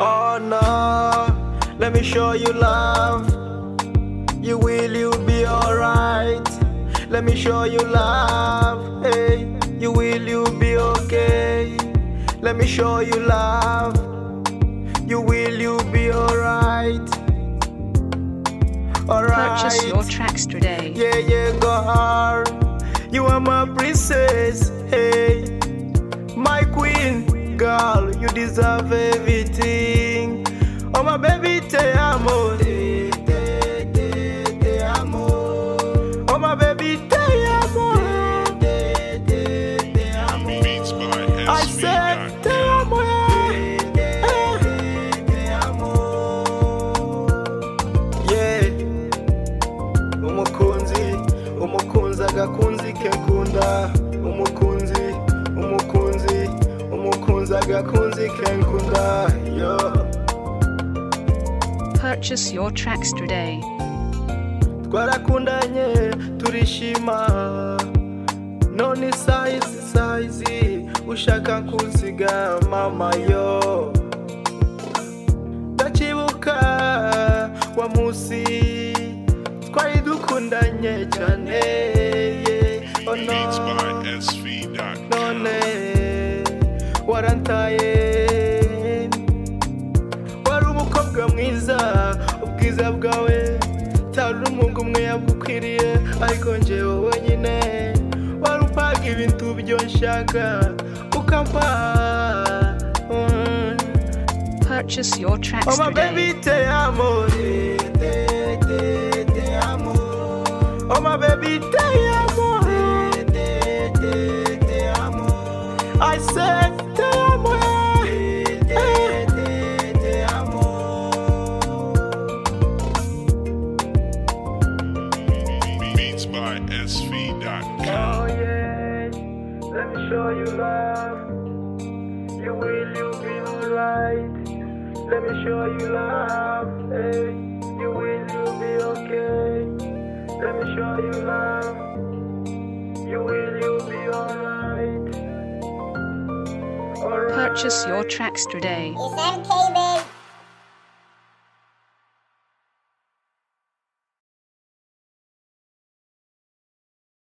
Oh no, let me show you love. You will, you be alright. Let me show you love. Hey, you will, you be okay. Let me show you love. You will, you be alright. Alright. Purchase your tracks today. Yeah, yeah, girl. You are my princess. Hey, my queen, girl. You deserve everything. Agakunzi ke nkunda yo Purchase your tracks today. twarakundanye turishima none sayizi sayizi ushaka kunsiga mama yo ndakibuka wa munsi twari dukundanye cyane yeah. oh no. by SV.com. none warantaye wari umukobwa mwiza ubwiza bwawe cyari umuhungu umwe yagukwiriye ariko njyewe wenyine wari umpaga ibintu byo nshaka ukampa. Purchase your tracks Oh my baby, te amo. SV.com. Oh yeah, let me show you love. You will, you be alright. Let me show you love. Hey, you will, you be okay. Let me show you love. You will, you be alright. Alright. Purchase your tracks today. It's MK, baby.